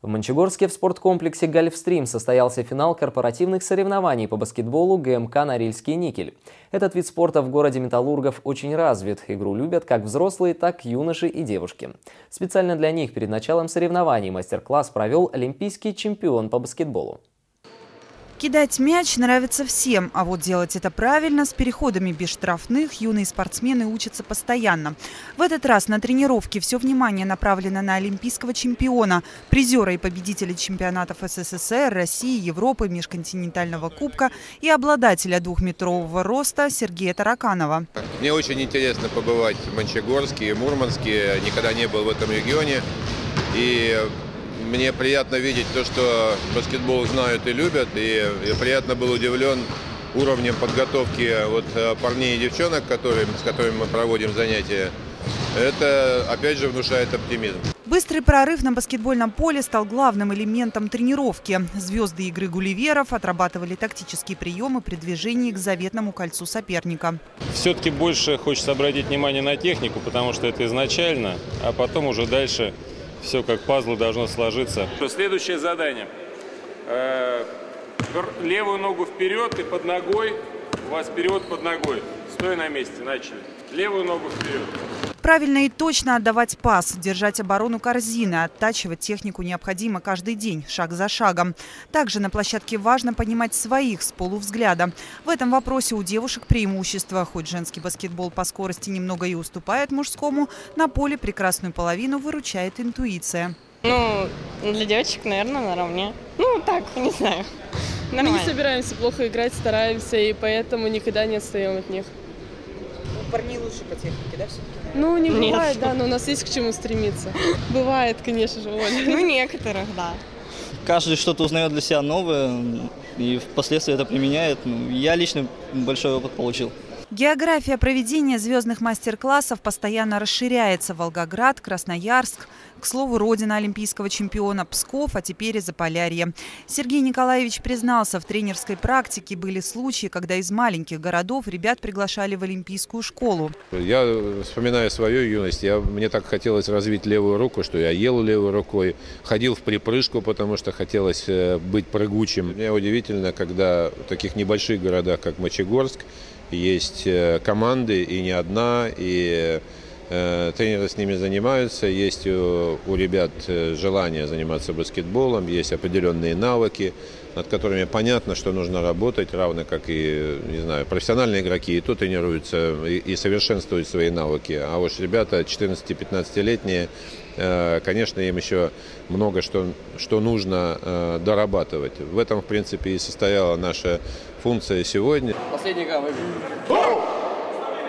В Мончегорске в спорткомплексе «Гольфстрим» состоялся финал корпоративных соревнований по баскетболу ГМК «Норильский никель». Этот вид спорта в городе Металлургов очень развит. Игру любят как взрослые, так юноши и девушки. Специально для них перед началом соревнований мастер-класс провел олимпийский чемпион по баскетболу. Кидать мяч нравится всем, а вот делать это правильно с переходами без штрафных юные спортсмены учатся постоянно. В этот раз на тренировке все внимание направлено на олимпийского чемпиона, призера и победителя чемпионатов СССР, России, Европы, межконтинентального кубка и обладателя двухметрового роста Сергея Тараканова. Мне очень интересно побывать в Мончегорске и Мурманске. Никогда не был в этом регионе. И мне приятно видеть то, что баскетбол знают и любят, и я приятно был удивлен уровнем подготовки вот э, парней и девчонок, которые, с которыми мы проводим занятия. Это, опять же, внушает оптимизм. Быстрый прорыв на баскетбольном поле стал главным элементом тренировки. Звезды игры гулливеров отрабатывали тактические приемы при движении к заветному кольцу соперника. Все-таки больше хочется обратить внимание на технику, потому что это изначально, а потом уже дальше все как пазлы должно сложиться. Следующее задание. Э, левую ногу вперед и под ногой. У вас вперед под ногой. Стой на месте. Начали. Левую ногу вперед. Правильно и точно отдавать пас, держать оборону корзины, оттачивать технику необходимо каждый день, шаг за шагом. Также на площадке важно понимать своих с полувзгляда. В этом вопросе у девушек преимущество. Хоть женский баскетбол по скорости немного и уступает мужскому, на поле прекрасную половину выручает интуиция. Ну, для девочек, наверное, наравне. Ну, так, не знаю. Нормально. Мы не собираемся плохо играть, стараемся, и поэтому никогда не отстаем от них парней лучше по технике, да, все-таки? Ну, не Нет. бывает, да, но у нас есть к чему стремиться. Бывает, конечно же, Оля. Ну, некоторых, да. Каждый что-то узнает для себя новое и впоследствии это применяет. Ну, я лично большой опыт получил. География проведения звездных мастер-классов постоянно расширяется. Волгоград, Красноярск, к слову, родина олимпийского чемпиона Псков, а теперь и Заполярье. Сергей Николаевич признался, в тренерской практике были случаи, когда из маленьких городов ребят приглашали в олимпийскую школу. Я вспоминаю свою юность. Я, мне так хотелось развить левую руку, что я ел левой рукой, ходил в припрыжку, потому что хотелось э, быть прыгучим. Мне удивительно, когда в таких небольших городах, как Мочегорск, есть э, команды, и не одна, и тренеры с ними занимаются, есть у, у ребят э, желание заниматься баскетболом, есть определенные навыки, над которыми понятно, что нужно работать, равно как и, не знаю, профессиональные игроки, и то тренируются и, и совершенствуют свои навыки. А уж ребята 14-15-летние, конечно, им еще много что, что нужно дорабатывать. В этом, в принципе, и состояла наша функция сегодня. Последний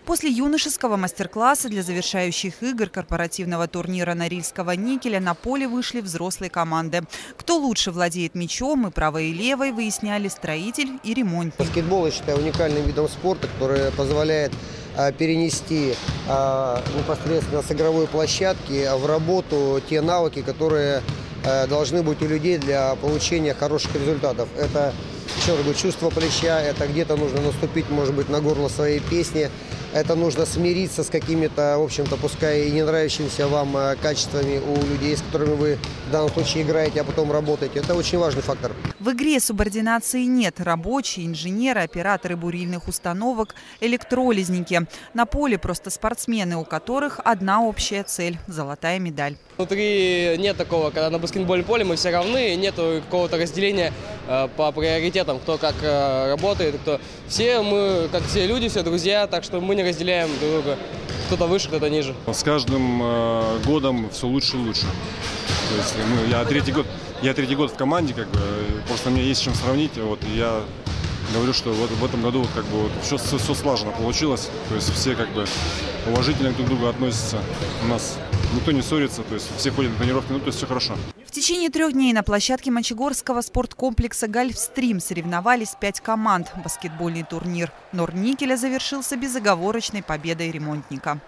После юношеского мастер-класса для завершающих игр корпоративного турнира Норильского никеля на поле вышли взрослые команды. Кто лучше владеет мячом и правой и левой, выясняли строитель и ремонтник. Баскетбол, я считаю, уникальным видом спорта, который позволяет а, перенести а, непосредственно с игровой площадки в работу те навыки, которые а, должны быть у людей для получения хороших результатов. Это еще раз чувство плеча, это где-то нужно наступить, может быть, на горло своей песни, это нужно смириться с какими-то, в общем-то, пускай и не нравящимися вам э, качествами у людей, с которыми вы в данном случае играете, а потом работаете. Это очень важный фактор. В игре субординации нет. Рабочие, инженеры, операторы бурильных установок, электролизники. На поле просто спортсмены, у которых одна общая цель – золотая медаль. Внутри нет такого, когда на баскетбольном поле мы все равны, нет какого-то разделения э, по приоритетам, кто как э, работает, кто... Все мы, как все люди, все друзья, так что мы не разделяем друг друга. Кто-то выше, кто-то ниже. С каждым э, годом все лучше и лучше. То есть мы, я третий год, я третий год в команде, как бы, просто мне есть чем сравнить. Вот я говорю, что вот в этом году вот, как бы вот, все, все, все слаженно получилось. То есть все как бы уважительно друг к другу относятся. У нас никто не ссорится, то есть все ходят на тренировки, ну то есть все хорошо. В течение трех дней на площадке Мончегорского спорткомплекса «Гольфстрим» соревновались пять команд. Баскетбольный турнир Норникеля завершился безоговорочной победой ремонтника.